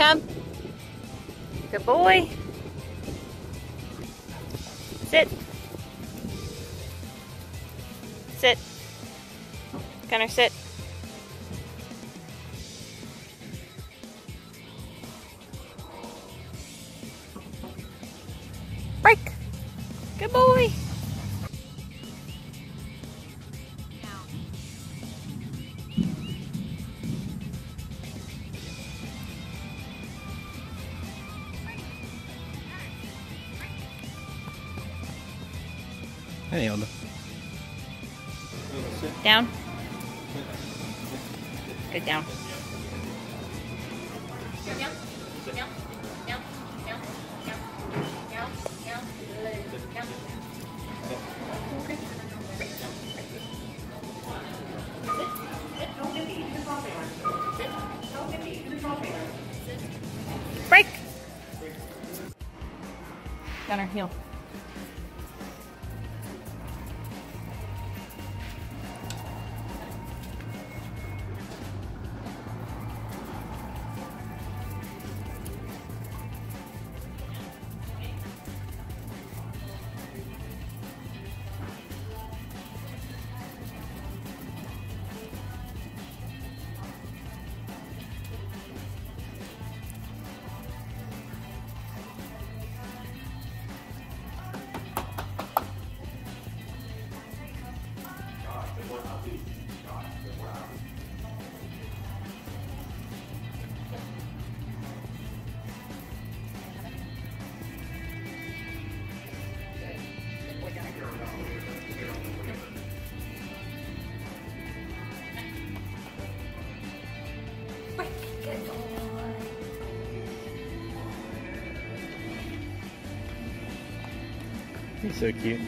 Come. Good boy. Sit. Sit. Gunner, sit. Ne nailed. Down. Good down. Break. Down our heel. He's so cute.